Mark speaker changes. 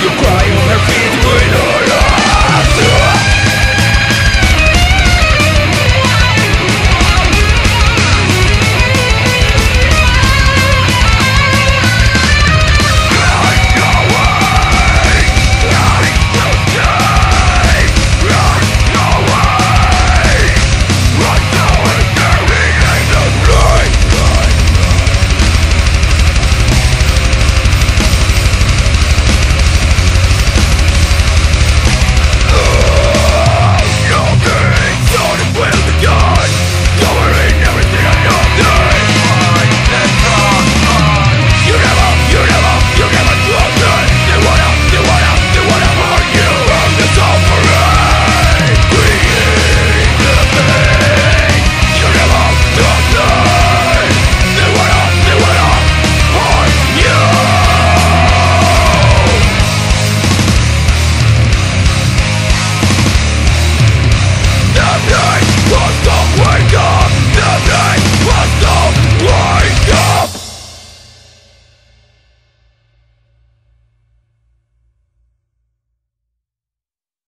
Speaker 1: You cry on her feet with